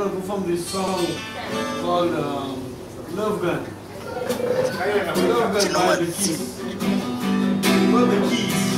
want to perform this song called um, Love Gun. Love Gun by the Keys. Well, the. Keys.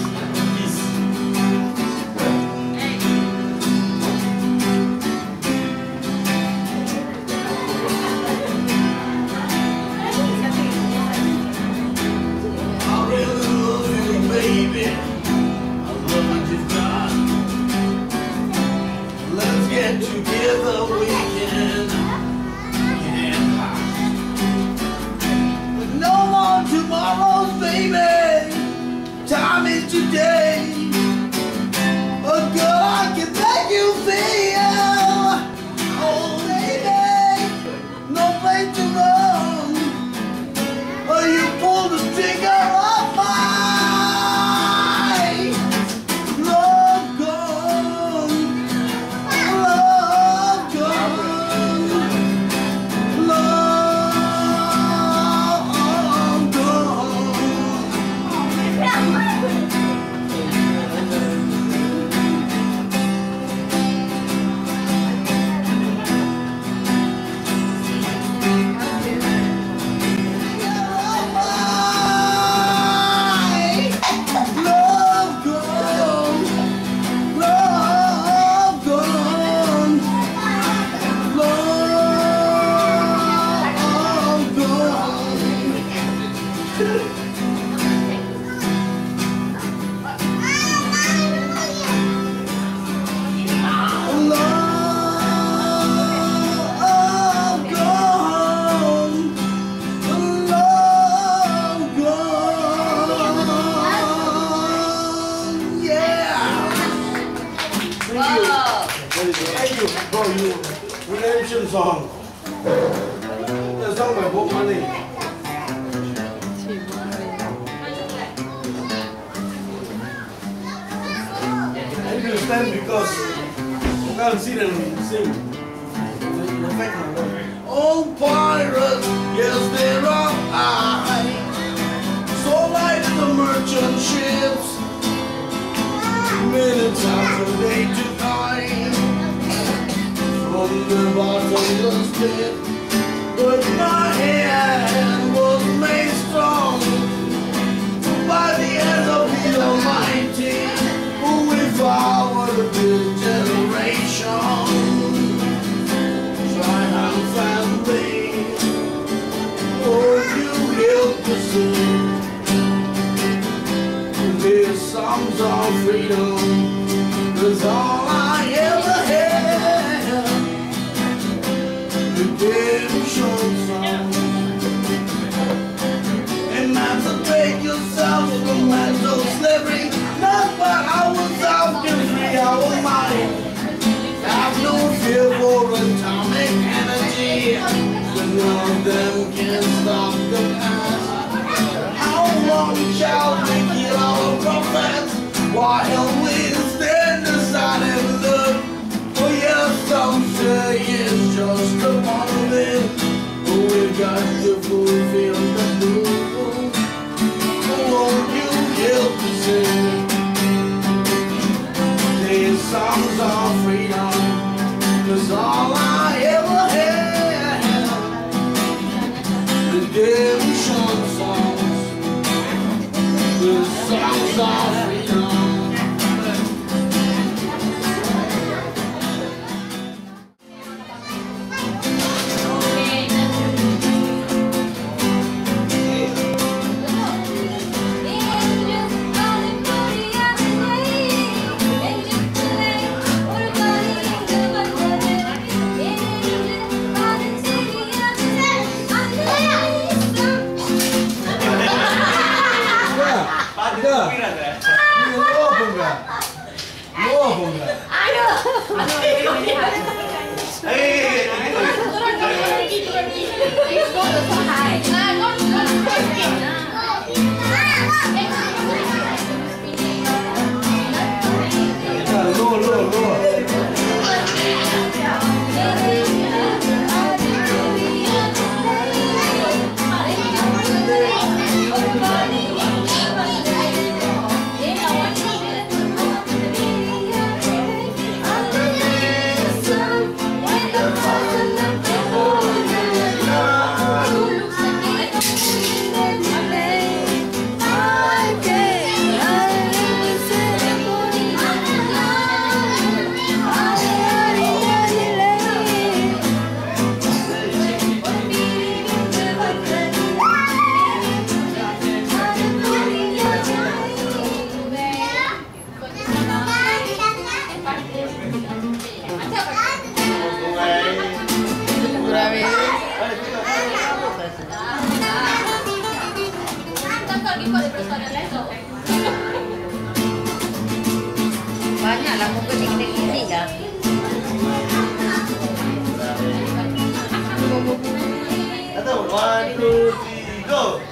Redemption song. Song by Bob. I stand because can't sing. Oh, pirates, yes, there are I. So light the merchant ships. Minutes after they to die. From the bottomless pit. But my hand was made strong by the hand of the Almighty, who devoured this generation. Triumphantly, oh, you help to sing these songs of freedom. Cause all 누워 보면. 아유. 아유. 에이. Banyaklah muka tinggi-tinggi dah. Satu, one, two, three, go!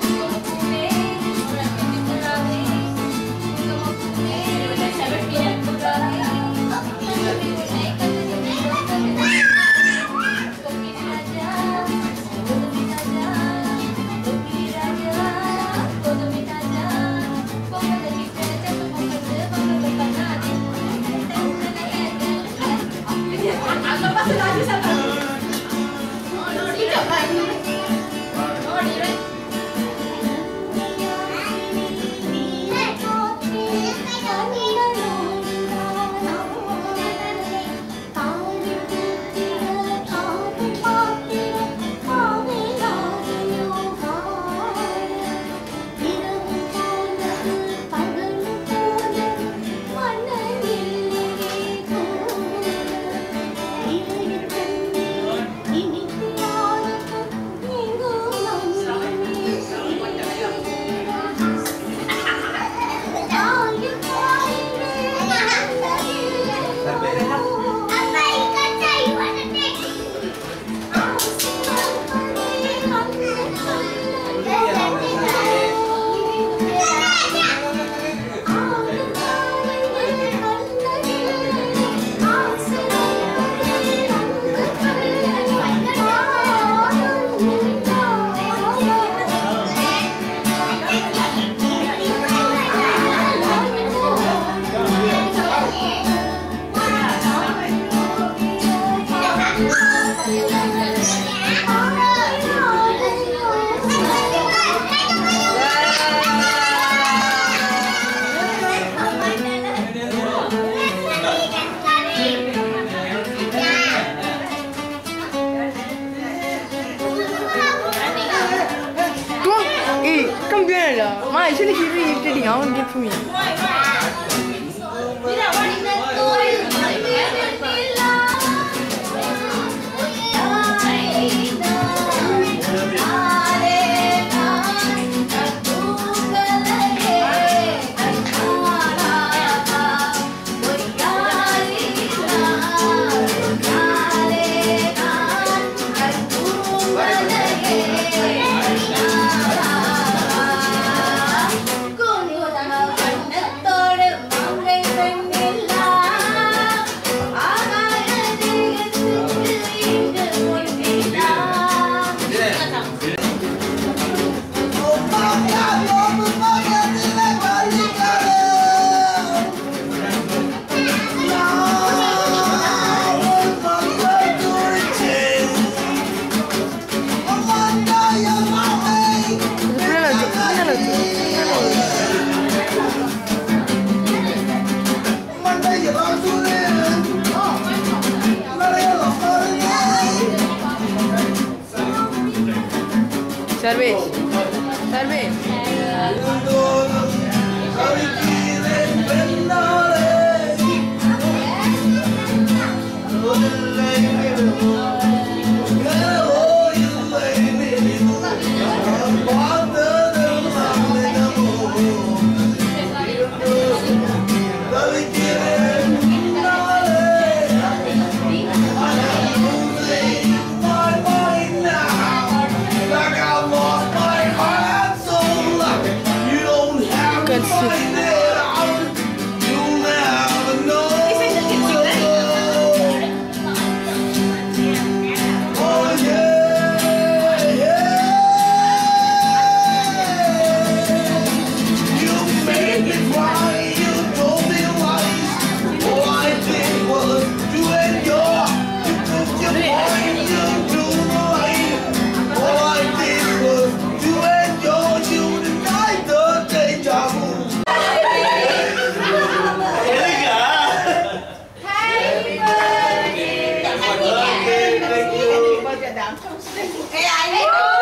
이 깜짝 놀라. 마, 이새끼 집이 입들이 영원 제품이야. Service. Cái ai?